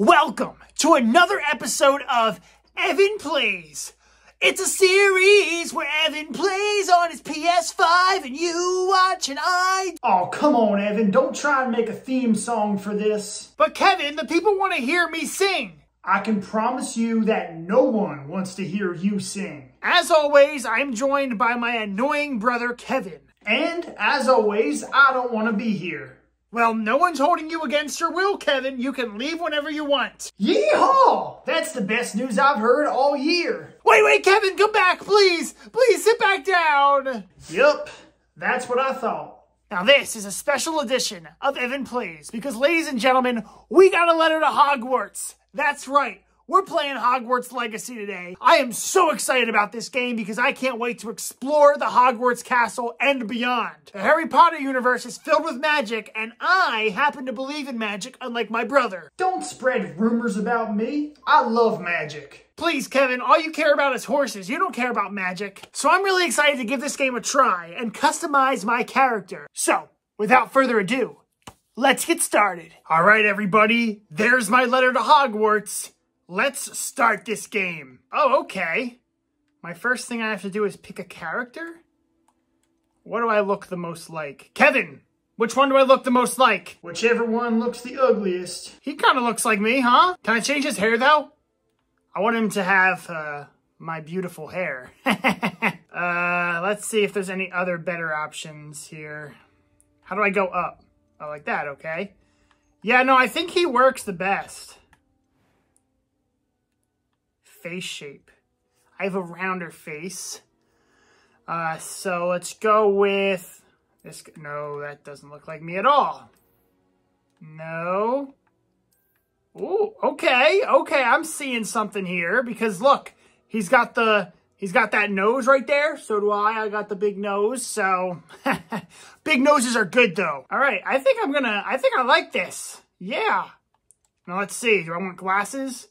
Welcome to another episode of Evan Plays. It's a series where Evan plays on his PS5 and you watch and I. Oh, come on, Evan. Don't try and make a theme song for this. But Kevin, the people want to hear me sing. I can promise you that no one wants to hear you sing. As always, I'm joined by my annoying brother Kevin. And, as always, I don't want to be here. Well, no one's holding you against your will, Kevin. You can leave whenever you want. Yeehaw! That's the best news I've heard all year. Wait, wait, Kevin, come back, please. Please sit back down. Yup, that's what I thought. Now, this is a special edition of Evan Plays because, ladies and gentlemen, we got a letter to Hogwarts. That's right. We're playing Hogwarts Legacy today. I am so excited about this game because I can't wait to explore the Hogwarts castle and beyond. The Harry Potter universe is filled with magic, and I happen to believe in magic unlike my brother. Don't spread rumors about me. I love magic. Please, Kevin, all you care about is horses. You don't care about magic. So I'm really excited to give this game a try and customize my character. So, without further ado, let's get started. All right, everybody, there's my letter to Hogwarts. Let's start this game. Oh, okay. My first thing I have to do is pick a character? What do I look the most like? Kevin! Which one do I look the most like? Whichever one looks the ugliest. He kind of looks like me, huh? Can I change his hair, though? I want him to have, uh, my beautiful hair. uh, let's see if there's any other better options here. How do I go up? Oh, like that, okay. Yeah, no, I think he works the best face shape. I have a rounder face. Uh, so let's go with this. No, that doesn't look like me at all. No. Ooh, okay, okay, I'm seeing something here because look, he's got the he's got that nose right there. So do I. I got the big nose. So big noses are good though. All right, I think I'm gonna. I think I like this. Yeah. Now let's see. Do I want glasses?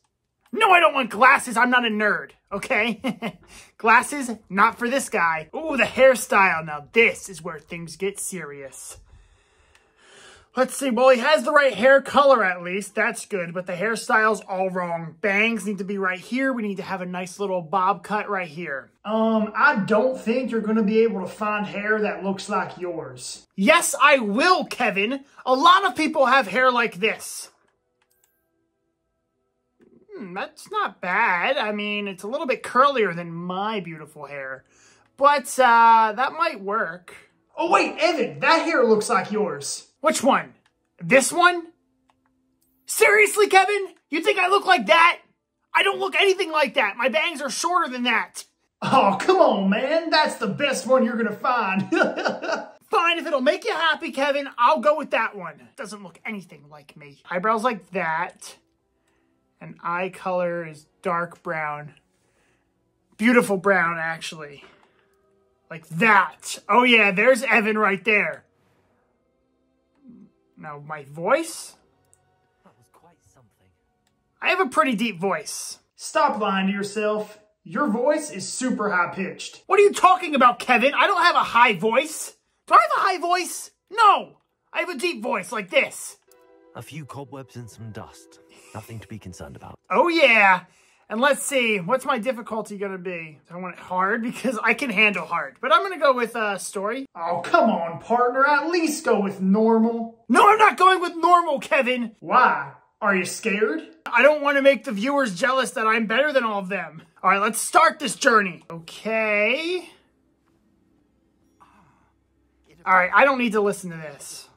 No, I don't want glasses. I'm not a nerd, okay? glasses, not for this guy. Ooh, the hairstyle. Now this is where things get serious. Let's see. Well, he has the right hair color at least. That's good. But the hairstyle's all wrong. Bangs need to be right here. We need to have a nice little bob cut right here. Um, I don't think you're going to be able to find hair that looks like yours. Yes, I will, Kevin. A lot of people have hair like this. Hmm, that's not bad. I mean, it's a little bit curlier than my beautiful hair. But, uh, that might work. Oh, wait, Evan, that hair looks like yours. Which one? This one? Seriously, Kevin? You think I look like that? I don't look anything like that. My bangs are shorter than that. Oh, come on, man. That's the best one you're going to find. Fine, if it'll make you happy, Kevin, I'll go with that one. Doesn't look anything like me. Eyebrows like that and eye color is dark brown. Beautiful brown, actually. Like that. Oh yeah, there's Evan right there. Now, my voice? That was quite something. I have a pretty deep voice. Stop lying to yourself. Your voice is super high-pitched. What are you talking about, Kevin? I don't have a high voice. Do I have a high voice? No. I have a deep voice like this. A few cobwebs and some dust. Nothing to be concerned about. Oh, yeah. And let's see, what's my difficulty going to be? I want it hard? Because I can handle hard. But I'm going to go with uh, story. Oh, come on, partner. At least go with normal. No, I'm not going with normal, Kevin. Why? Are you scared? I don't want to make the viewers jealous that I'm better than all of them. All right, let's start this journey. Okay. All right, I don't need to listen to this.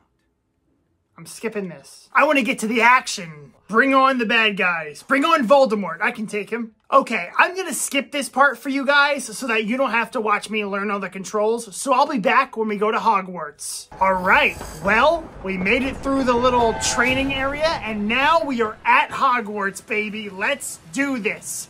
I'm skipping this. I want to get to the action. Bring on the bad guys. Bring on Voldemort. I can take him. Okay, I'm going to skip this part for you guys so that you don't have to watch me learn all the controls. So I'll be back when we go to Hogwarts. All right, well, we made it through the little training area and now we are at Hogwarts, baby. Let's do this.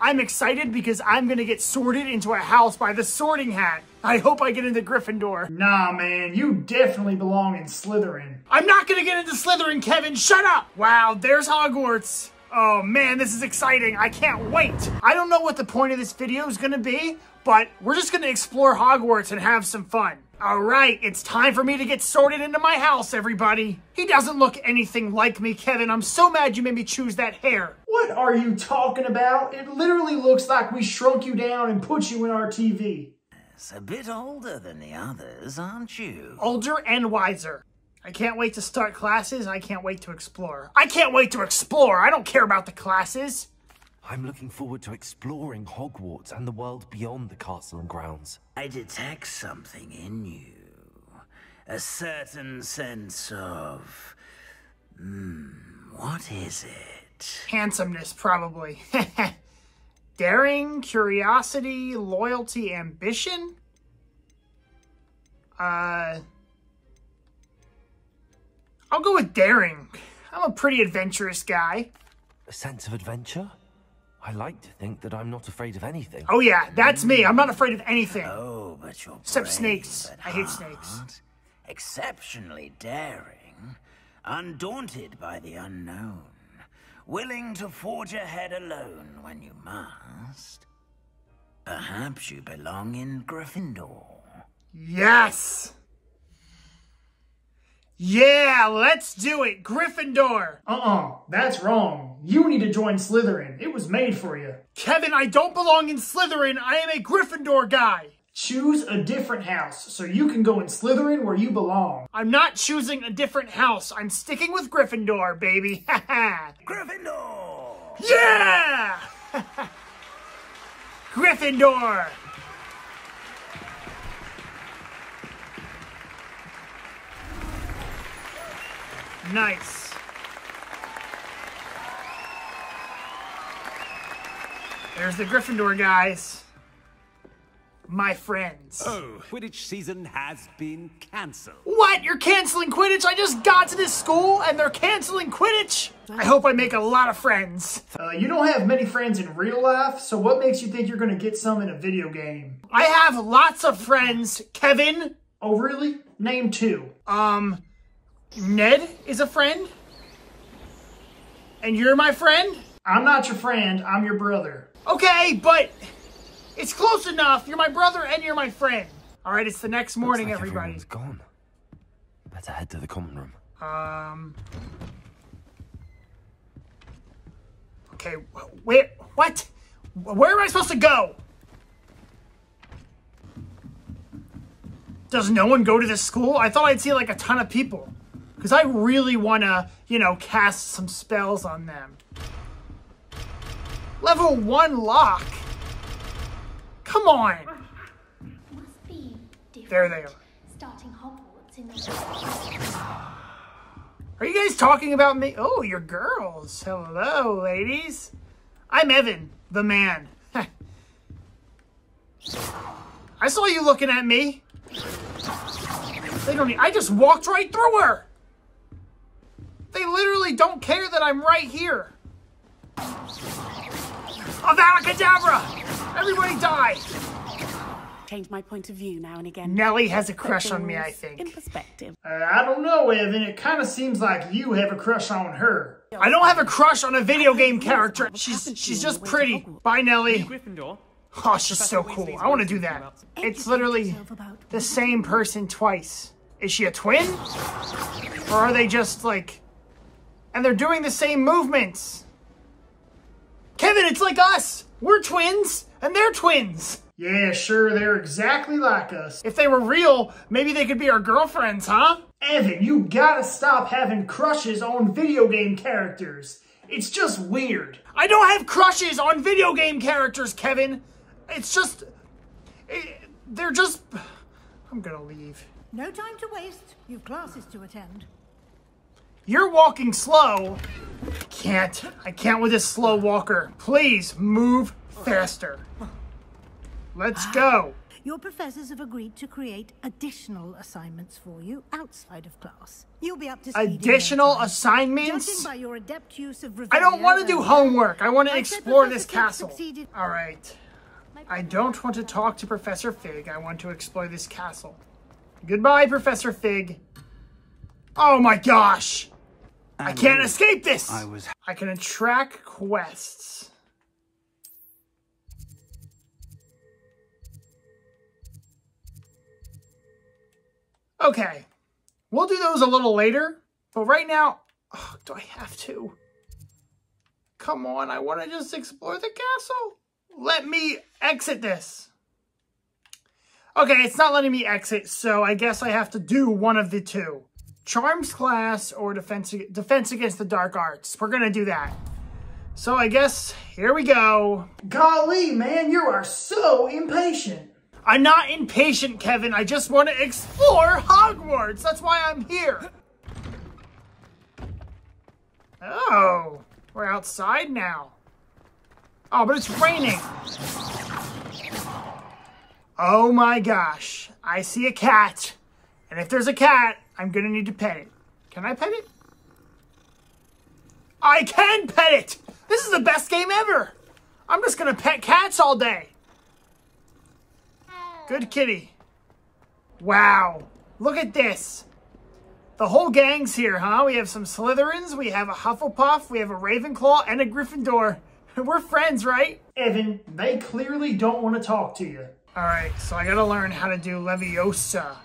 I'm excited because I'm going to get sorted into a house by the sorting hat. I hope I get into Gryffindor. Nah, man, you definitely belong in Slytherin. I'm not going to get into Slytherin, Kevin. Shut up. Wow, there's Hogwarts. Oh man, this is exciting. I can't wait. I don't know what the point of this video is going to be, but we're just going to explore Hogwarts and have some fun. All right, it's time for me to get sorted into my house, everybody. He doesn't look anything like me, Kevin. I'm so mad you made me choose that hair. What are you talking about? It literally looks like we shrunk you down and put you in our TV. It's a bit older than the others, aren't you? Older and wiser. I can't wait to start classes. I can't wait to explore. I can't wait to explore. I don't care about the classes. I'm looking forward to exploring Hogwarts and the world beyond the castle and grounds. I detect something in you. A certain sense of. Hmm, what is it? Handsomeness, probably. Daring, curiosity, loyalty, ambition? Uh. I'll go with daring. I'm a pretty adventurous guy. A sense of adventure? I like to think that I'm not afraid of anything. Oh yeah, that's me. I'm not afraid of anything. Oh, but you're Except brave snakes. I hate snakes. Exceptionally daring, undaunted by the unknown, willing to forge ahead alone when you must. Perhaps you belong in Gryffindor. Yes! Yeah, let's do it. Gryffindor. Uh-uh, that's wrong. You need to join Slytherin. It was made for you. Kevin, I don't belong in Slytherin. I am a Gryffindor guy. Choose a different house so you can go in Slytherin where you belong. I'm not choosing a different house. I'm sticking with Gryffindor, baby. Ha ha! Gryffindor! yeah! Gryffindor. Nice. There's the Gryffindor guys. My friends. Oh, Quidditch season has been cancelled. What? You're canceling Quidditch? I just got to this school and they're canceling Quidditch? I hope I make a lot of friends. Uh, you don't have many friends in real life, so what makes you think you're gonna get some in a video game? I have lots of friends. Kevin, Oh, really? Name two. um, Ned is a friend. And you're my friend? I'm not your friend, I'm your brother. Okay, but it's close enough. You're my brother and you're my friend. All right, it's the next morning, Looks like everybody. everyone's gone. Better head to the common room. Um. Okay, wh- where? What? Where am I supposed to go? Does no one go to this school? I thought I'd see like a ton of people. Because I really want to, you know, cast some spells on them. Level 1 lock. Come on. Must be. There they are. Starting Hogwarts in the Are you guys talking about me? Oh, you're girls. Hello, ladies. I'm Evan, the man. I saw you looking at me. They don't. I just walked right through her. They literally don't care that I'm right here. Avada Kedavra! Everybody die! change my point of view now and again. Nellie has a crush on me, I think. In perspective. Uh, I don't know, Evan. It kind of seems like you have a crush on her. I don't have a crush on a video game character. She's she's just pretty. Bye, Nellie. Gryffindor? Oh, she's so cool. I want to do that. It's literally the same person twice. Is she a twin? Or are they just like. And they're doing the same movements? Kevin, it's like us! We're twins, and they're twins! Yeah, sure, they're exactly like us. If they were real, maybe they could be our girlfriends, huh? Evan, you gotta stop having crushes on video game characters. It's just weird. I don't have crushes on video game characters, Kevin! It's just. it- they're just. I'm gonna leave. No time to waste. You've classes to attend. You're walking slow. I Can't. I can't with this slow walker. Please move faster. Let's go. Your professors have agreed to create additional assignments for you outside of class. You'll be up to speed. Additional assignments? Judging by your adept use of I don't want to do homework. I want to I explore this castle. succeeded- All right. I don't want to talk to Professor Fig. I want to explore this castle. Goodbye, Professor Fig. Oh my gosh. I can't escape this. I was I can attract quests. Okay. We'll do those a little later. But right now, oh, do I have to? Come on, I want to just explore the castle. Let me exit this. Okay, it's not letting me exit, so I guess I have to do one of the two. Charms class or defense, defense against the dark arts. We're going to do that. So I guess, here we go. Golly, man, you are so impatient. I'm not impatient, Kevin. I just want to explore Hogwarts. That's why I'm here. Oh, we're outside now. Oh, but it's raining. Oh my gosh. I see a cat. And if there's a cat, I'm going to need to pet it. Can I pet it? I can pet it! This is the best game ever! I'm just going to pet cats all day. Good kitty. Wow. Look at this. The whole gang's here, huh? We have some Slytherins, we have a Hufflepuff, we have a Ravenclaw, and a Gryffindor. We're friends, right? Evan, they clearly don't want to talk to you. Alright, so I gotta learn how to do Leviosa.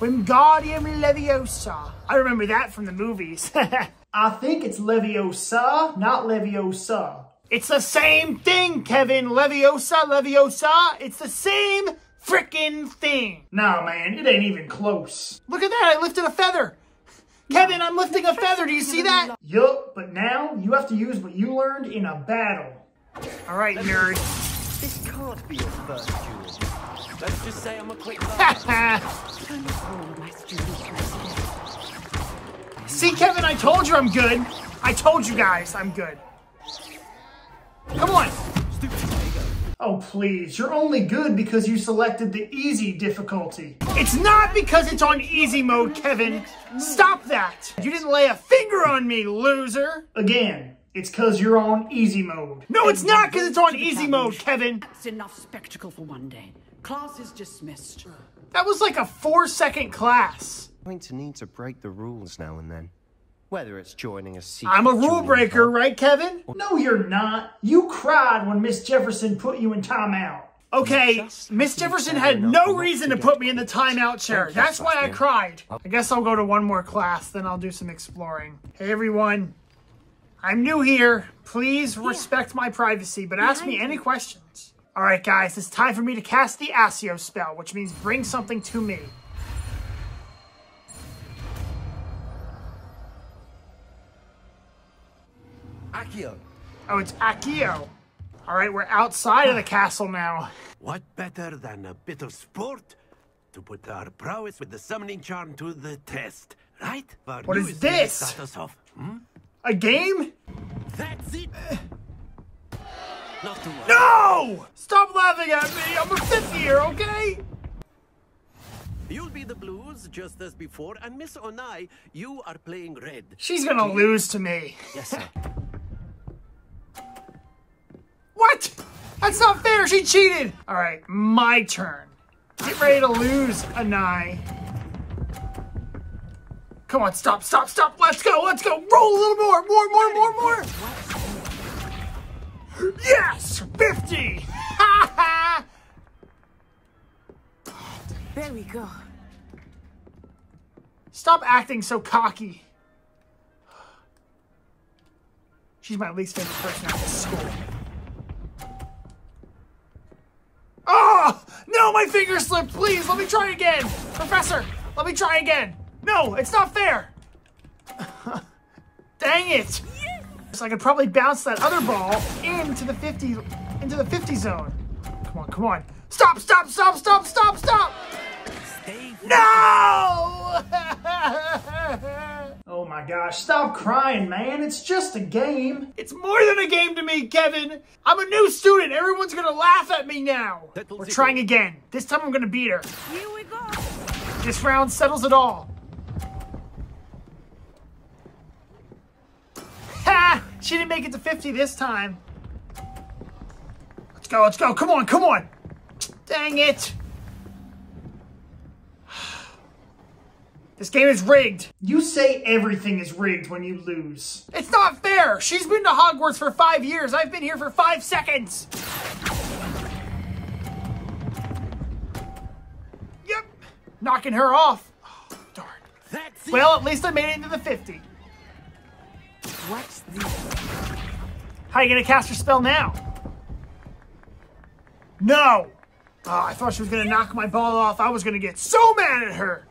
Wingardium Leviosa. I remember that from the movies. I think it's Leviosa, not Leviosa. It's the same thing, Kevin. Leviosa, Leviosa. It's the same freaking thing. Nah, man, it ain't even close. Look at that. I lifted a feather. Kevin, I'm lifting a feather. Do you see that? Yup, but now you have to use what you learned in a battle. All right, nerd. This can't be your first duel. Let's just say I'm a quick See, Kevin, I told you I'm good. I told you guys I'm good. Come on. Oh, please. You're only good because you selected the easy difficulty. It's not because it's on easy mode, Kevin. Stop that. You didn't lay a finger on me, loser. Again, it's because you're on easy mode. No, it's not because it's on easy mode, Kevin. That's enough spectacle for one day. Class is dismissed. That was like a four second class. Going to need to break the rules now and then. Whether it's joining a secret I'm a rule breaker, club- right, Kevin? No, you're not. You cried when Miss Jefferson put you in timeout. Okay, Miss have to be Jefferson had no reason to to put me in the timeout chair. That's why I cried. I guess I'll go to one more class, then I'll do some exploring. Hey, everyone. I'm new here. Please respect my privacy, but ask me any questions. All right, guys, it's time for me to cast the Asio spell, which means bring something to me. Accio. Oh, it's Akio. All right, we're outside of the castle now. What better than a bit of sport to put our prowess with the summoning charm to the test, right? What is newest game to this? Start us off. Hmm? A game? That's it. Not to worry. No! Stop laughing at me. I'm a fifth year, okay? You'll be the blues just as before, and Miss Onai, you are playing red. She's gonna lose to me. Yes, sir. What? That's not fair. She cheated. All right, my turn. Get ready to lose, Anai. Come on, stop, stop, stop. Let's go, let's go. Roll a little more, more, more, more, more. Yes, 50. Ha ha. There we go. Stop acting so cocky. She's my least favorite person at this school. Oh! No, my finger slipped. Please, let me try again. Professor, let me try again. No, it's not fair. Dang it. So I could probably bounce that other ball into the 50 into the 50 zone. Come on, come on. Stop, stop, stop, stop, stop, stop. No! Oh my gosh, stop crying, man. It's just a game. It's more than a game to me, Kevin. I'm a new student. Everyone's gonna laugh at me now. We're trying again. This time I'm gonna beat her. Here we go. This round settles it all. Ha! She didn't make it to 50 this time. Let's go, let's go. Come on, come on. Dang it. This game is rigged. You say everything is rigged when you lose. It's not fair. She's been to Hogwarts for five years. I've been here for five seconds. Yep. Knocking her off. Oh, darn. That's Well, at least I made it into the 50. What's this? How are you gonna cast your spell now? No! Oh, I thought she was gonna knock my ball off. I was gonna get so mad at her.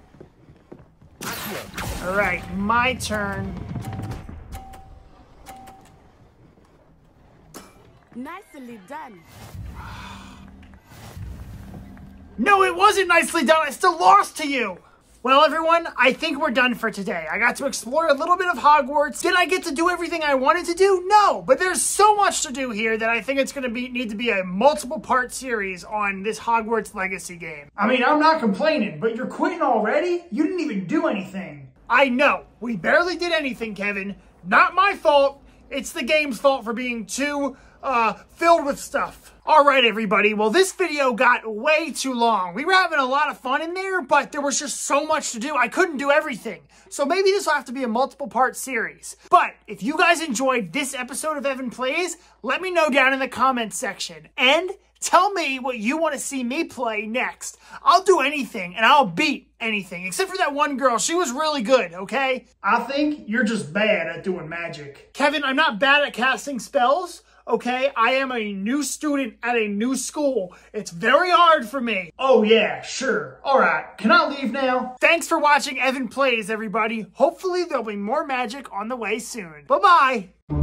All right, my turn. Nicely done. No, it wasn't nicely done. I still lost to you. Well, everyone, I think we're done for today. I got to explore a little bit of Hogwarts. Did I get to do everything I wanted to do? No, but there's so much to do here that I think it's going to be need to be a multiple part series on this Hogwarts Legacy game. I mean, I'm not complaining, but you're quitting already? You didn't even do anything. I know. We barely did anything, Kevin. Not my fault. It's the game's fault for being too uh, filled with stuff. All right, everybody. Well, this video got way too long. We were having a lot of fun in there, but there was just so much to do. I couldn't do everything. So maybe this will have to be a multiple part series. But if you guys enjoyed this episode of Evan Plays, let me know down in the comments section. And tell me what you want to see me play next. I'll do anything and I'll beat anything, except for that one girl. She was really good, okay? I think you're just bad at doing magic. Kevin, I'm not bad at casting spells. Okay, I am a new student at a new school. It's very hard for me. Oh yeah, sure. All right, can I leave now? Thanks for watching Evan Plays, everybody. Hopefully there'll be more magic on the way soon. Bye-bye.